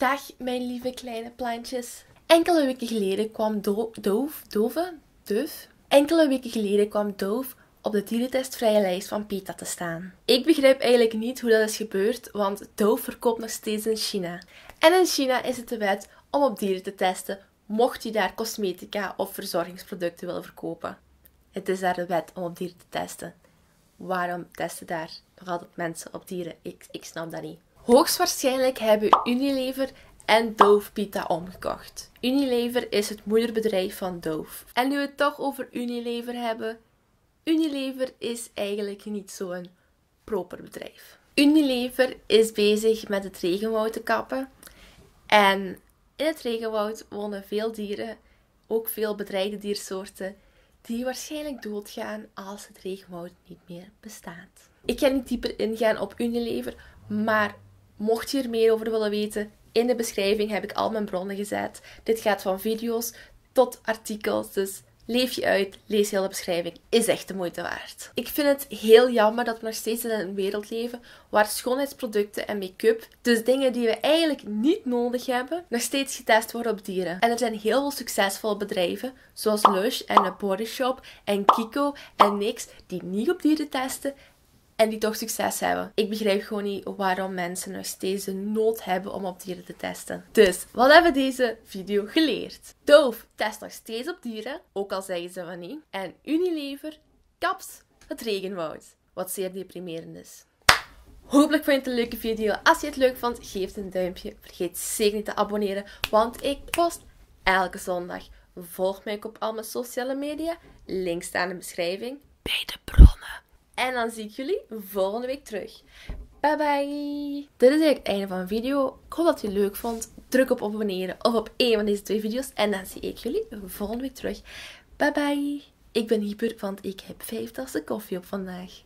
Dag mijn lieve kleine plantjes. Enkele weken geleden kwam Do Doof, Dove? Enkele weken geleden kwam Doof op de dierentestvrije lijst van PETA te staan. Ik begrijp eigenlijk niet hoe dat is gebeurd, want Dove verkoopt nog steeds in China. En in China is het de wet om op dieren te testen, mocht je daar cosmetica of verzorgingsproducten willen verkopen. Het is daar de wet om op dieren te testen. Waarom testen daar nog altijd mensen op dieren? Ik, ik snap dat niet. Hoogstwaarschijnlijk hebben Unilever en Dove Pita omgekocht. Unilever is het moederbedrijf van Dove. En nu we het toch over Unilever hebben, Unilever is eigenlijk niet zo'n proper bedrijf. Unilever is bezig met het regenwoud te kappen. En in het regenwoud wonen veel dieren, ook veel bedreigde diersoorten, die waarschijnlijk doodgaan als het regenwoud niet meer bestaat. Ik ga niet dieper ingaan op Unilever, maar mocht je er meer over willen weten, in de beschrijving heb ik al mijn bronnen gezet. Dit gaat van video's tot artikels, dus leef je uit, lees heel de beschrijving, is echt de moeite waard. Ik vind het heel jammer dat we nog steeds in een wereld leven waar schoonheidsproducten en make-up, dus dingen die we eigenlijk niet nodig hebben, nog steeds getest worden op dieren. En er zijn heel veel succesvolle bedrijven, zoals Lush en The Body Shop en Kiko en NYX, die niet op dieren testen en die toch succes hebben. Ik begrijp gewoon niet waarom mensen nog steeds de nood hebben om op dieren te testen. Dus, wat hebben deze video geleerd? Dove test nog steeds op dieren, ook al zeggen ze van niet. En Unilever kaps het regenwoud, wat zeer deprimerend is. Hopelijk vond je het een leuke video. Als je het leuk vond, geef een duimpje. Vergeet zeker niet te abonneren, want ik post elke zondag. Volg mij ook op al mijn sociale media. Links staan in de beschrijving. Bij de bronnen. En dan zie ik jullie volgende week terug. Bye bye! Dit is het einde van mijn video. Ik hoop dat je het leuk vond. Druk op abonneren of op één van deze twee video's. En dan zie ik jullie volgende week terug. Bye bye! Ik ben hyper, want ik heb vijf tassen koffie op vandaag.